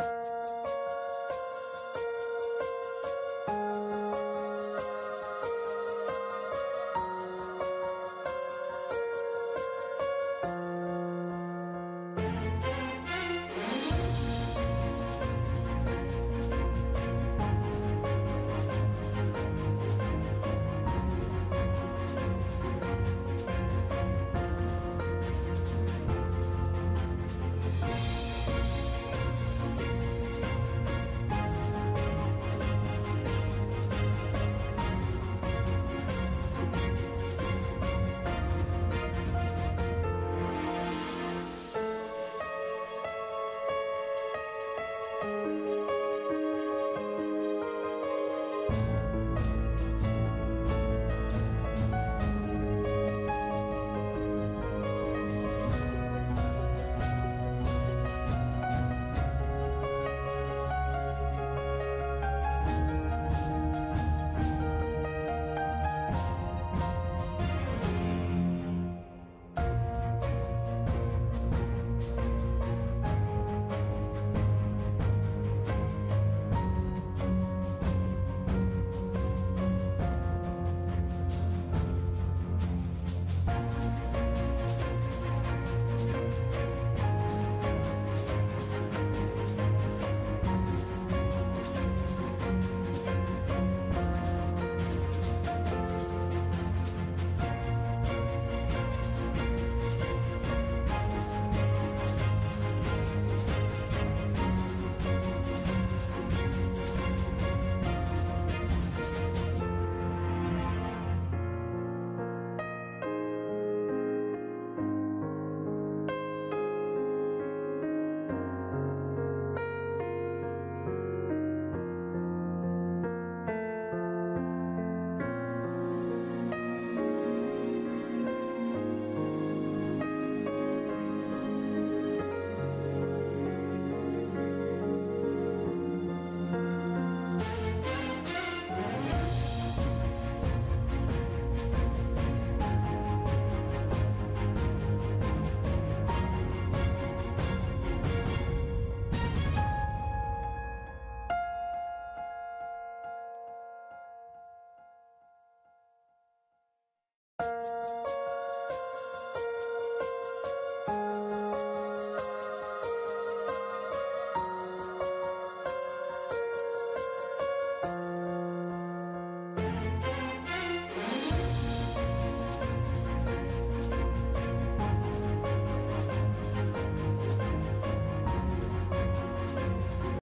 you